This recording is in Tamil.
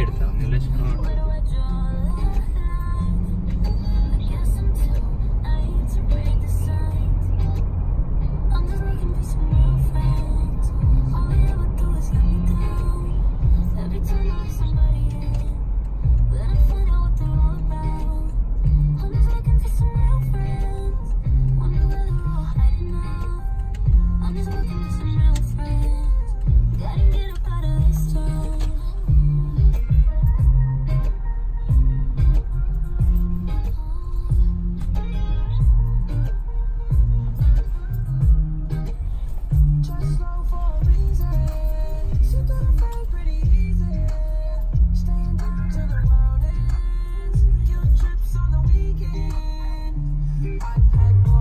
எடுத்தா Thank you.